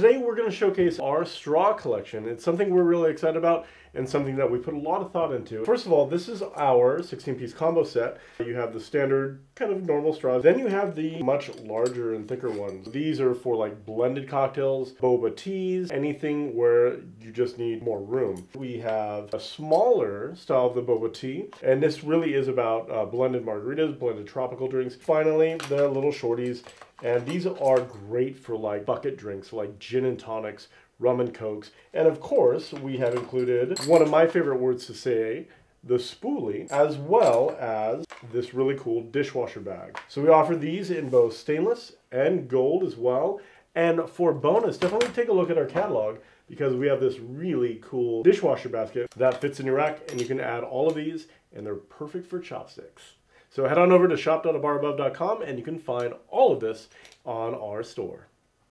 Today we're going to showcase our straw collection. It's something we're really excited about and something that we put a lot of thought into. First of all, this is our 16 piece combo set. You have the standard kind of normal straws. Then you have the much larger and thicker ones. These are for like blended cocktails, boba teas, anything where you just need more room. We have a smaller style of the boba tea, and this really is about uh, blended margaritas, blended tropical drinks. Finally, the little shorties, and these are great for like bucket drinks, like gin and tonics, rum and cokes. And of course, we have included one of my favorite words to say, the spoolie, as well as this really cool dishwasher bag. So we offer these in both stainless and gold as well. And for bonus, definitely take a look at our catalog because we have this really cool dishwasher basket that fits in your rack and you can add all of these and they're perfect for chopsticks. So head on over to shop.abarabove.com and you can find all of this on our store.